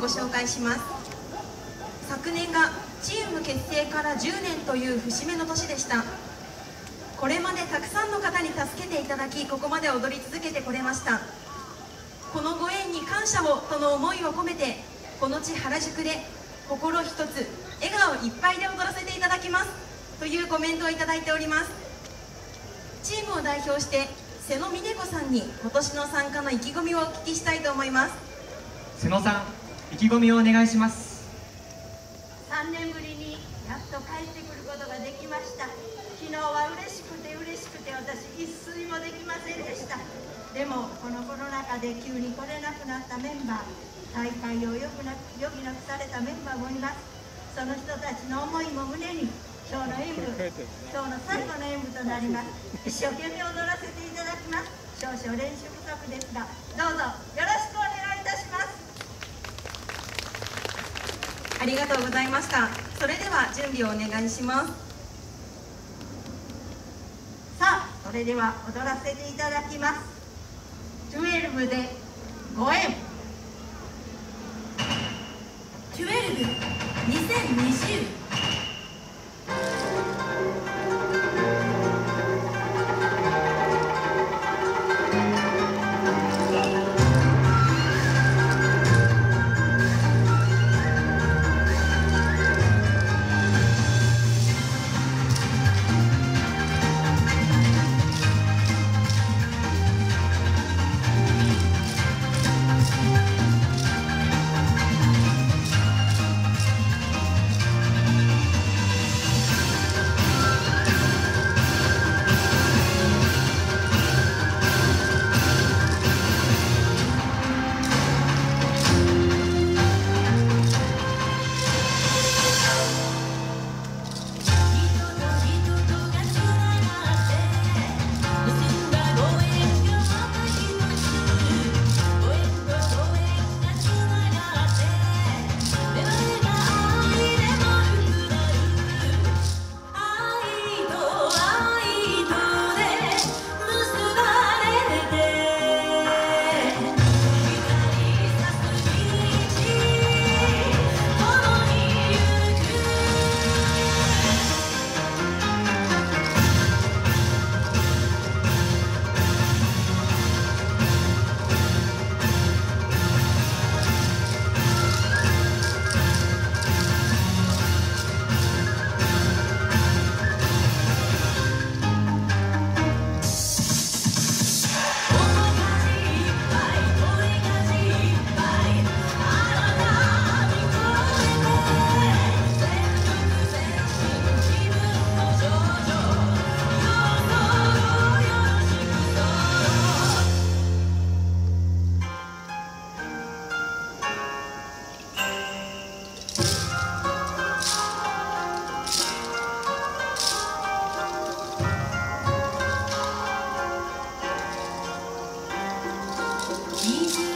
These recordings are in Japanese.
ご紹介します。昨年がチーム結成から10年という節目の年でした。これまでたくさんの方に助けていただきここまで踊り続けてこれました。このご縁に感謝をとの思いを込めてこの地原宿で心一つ笑顔いっぱいで踊らせていただきます。というコメントをいただいております。チームを代表して瀬野峰子さんに今年の参加の意気込みをお聞きしたいと思います。瀬野さん意気込みをお願いします。3年ぶりにやっと帰ってくることができました。昨日は嬉しくて嬉しくて私一睡もできませんでした。でもこのコロナ禍で急に来れなくなったメンバー大会を余儀なく余儀なくされたメンバーもいます。その人たちの思いも胸に今日の演舞今日の最後の演舞となります。一生懸命踊らせていただきます。少々練習不足ですがどうぞよろしくお願いいたしますありがとうございました。それでは準備をお願いします。さあそれでは踊らせていただきます。12でご縁。1220洗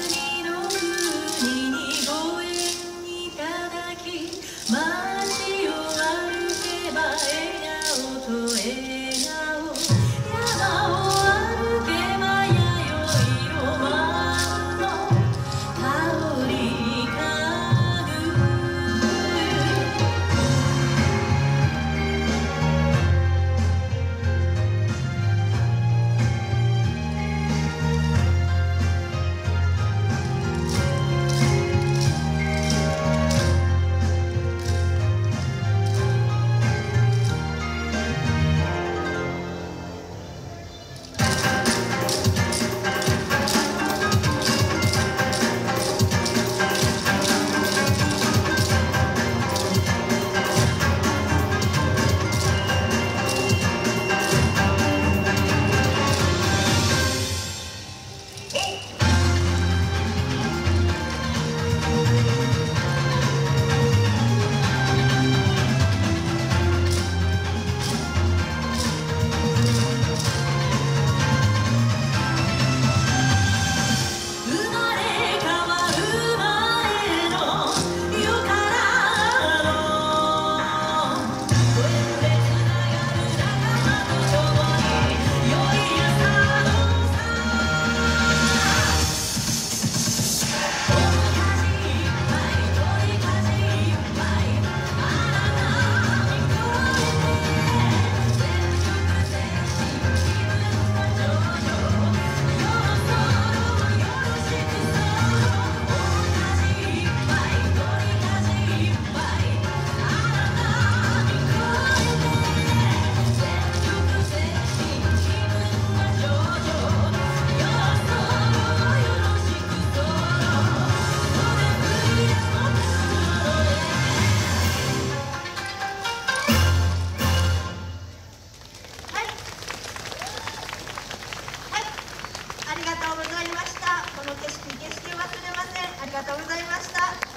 がとうございました。